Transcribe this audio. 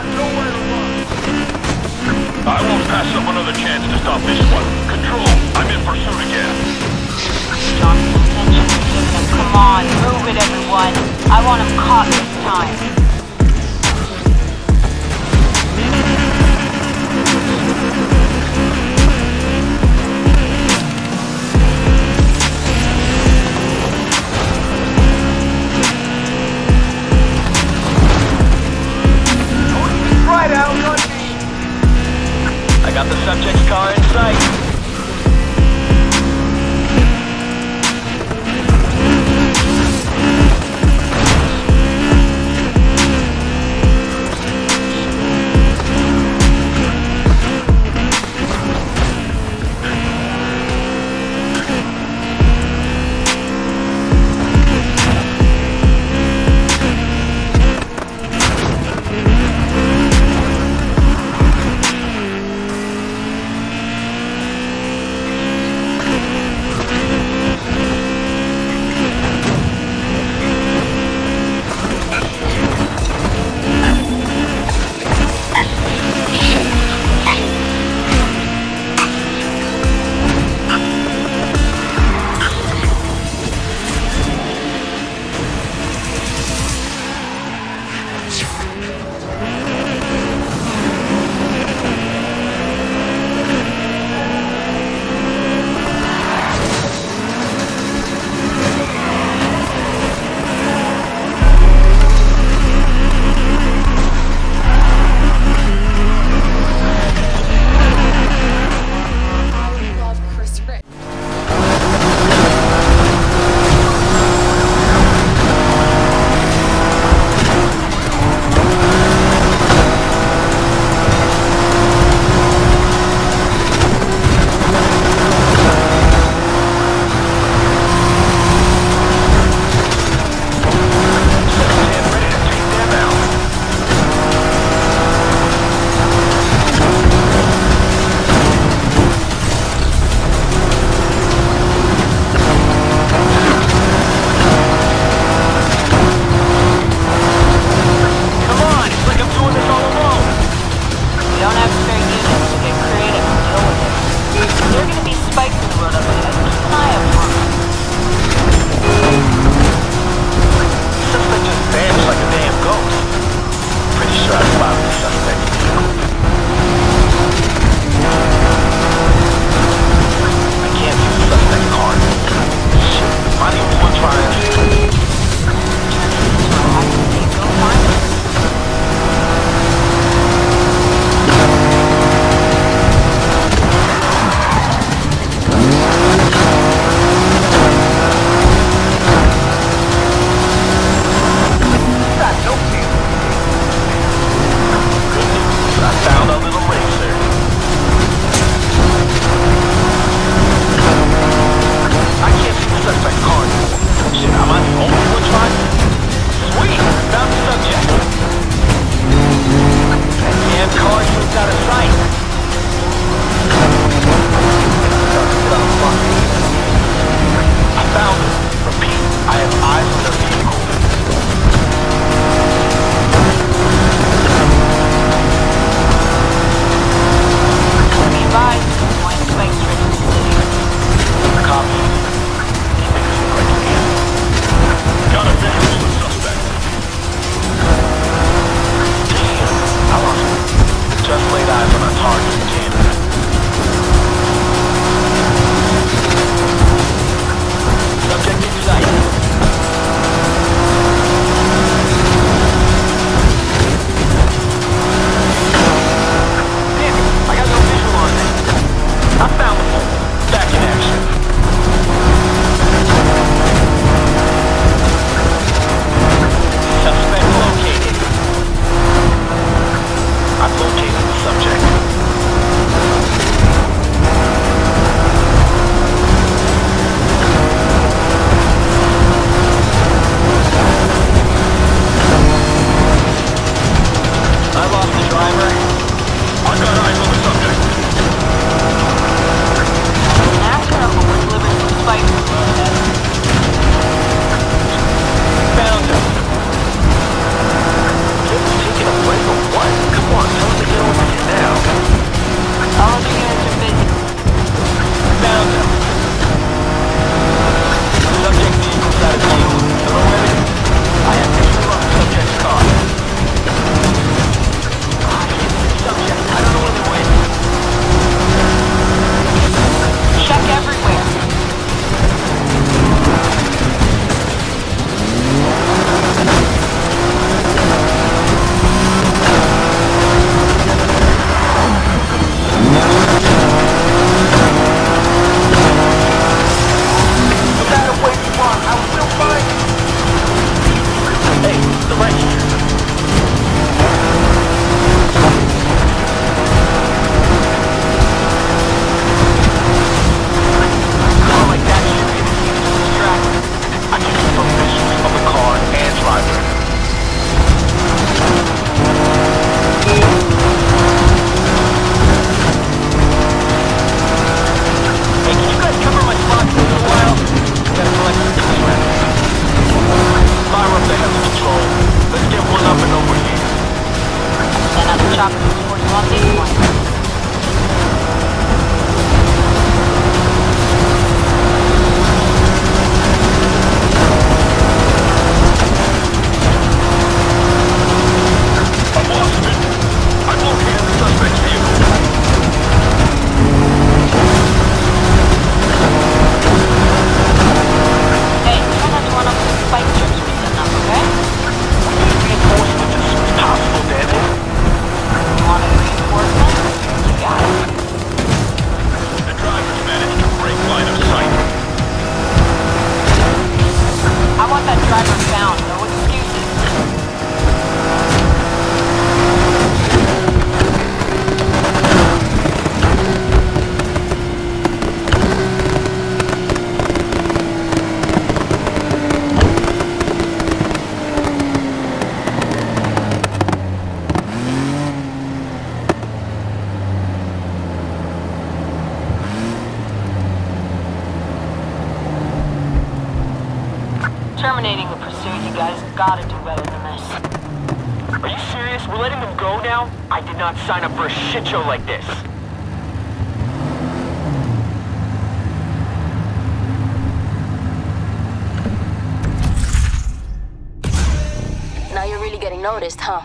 got nowhere to run. I won't pass up another chance to stop this one. Control, I'm in pursuit again. Attention, Come on, move it, everyone. I want him caught this time. Got the car in sight. Terminating the pursuit, you guys gotta do better than this. Are you serious? We're letting them go now? I did not sign up for a shit show like this. Now you're really getting noticed, huh?